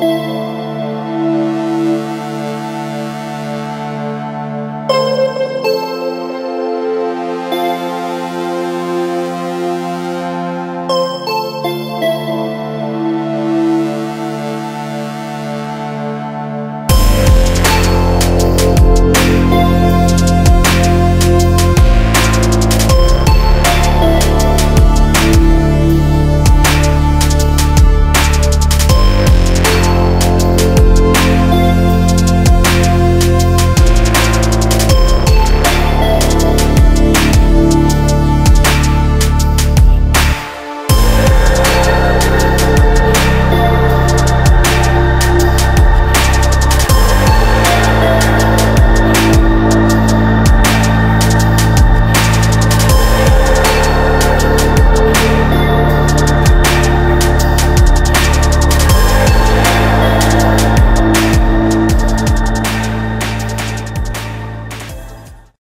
Música